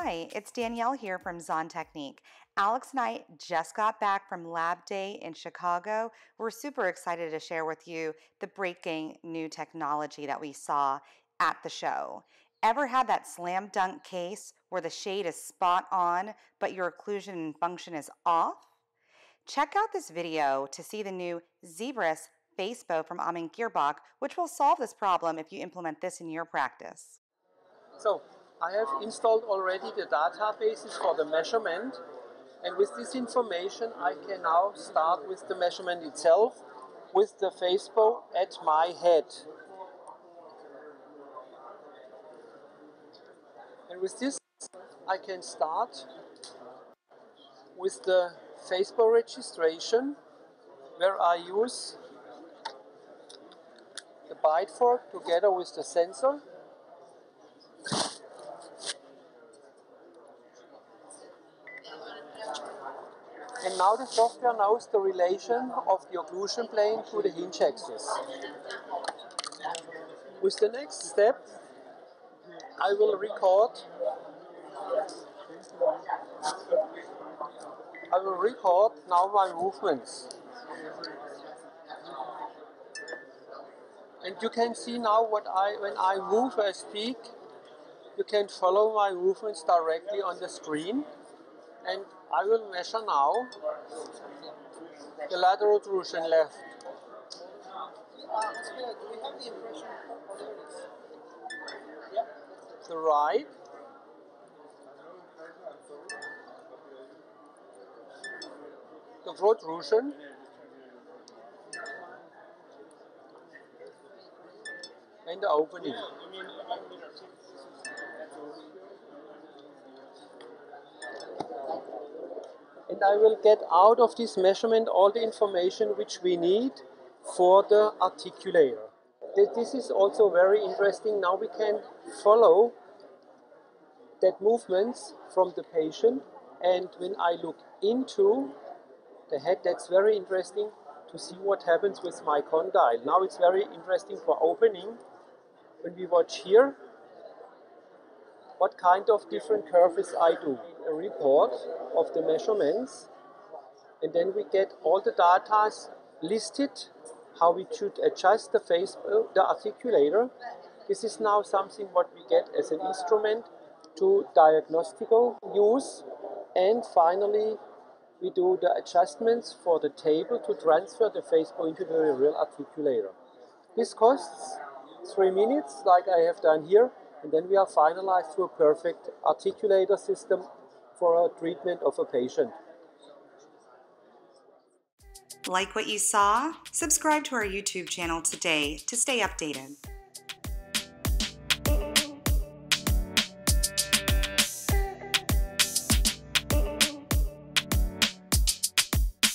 Hi, it's Danielle here from Zahntechnique. Alex and I just got back from Lab Day in Chicago. We're super excited to share with you the breaking new technology that we saw at the show. Ever had that slam dunk case where the shade is spot on, but your occlusion and function is off? Check out this video to see the new Zebris face bow from Amann Girrbach, which will solve this problem if you implement this in your practice. So I have installed already the databases for the measurement and with this information I can now start with the measurement itself with the face bow at my head. And with this I can start with the face bow registration where I use the bite fork together with the sensor now the software knows the relation of the occlusion plane to the hinge axis. With the next step, I will record I will record now my movements. And you can see now what I when I move I speak, you can follow my movements directly on the screen and I will measure now the lateral occlusion left. The right. The protrusion. And the opening. And I will get out of this measurement all the information which we need for the articulator. This is also very interesting. Now we can follow that movements from the patient and when I look into the head, that's very interesting to see what happens with my condyle. Now it's very interesting for opening. When we watch here, what kind of different curves I do. A report of the measurements and then we get all the data listed, how we should adjust the face, uh, the articulator. This is now something what we get as an instrument to diagnostical use and finally we do the adjustments for the table to transfer the face bow into the real articulator. This costs three minutes like I have done here and then we are finalized to a perfect articulator system for a treatment of a patient. Like what you saw? Subscribe to our YouTube channel today to stay updated.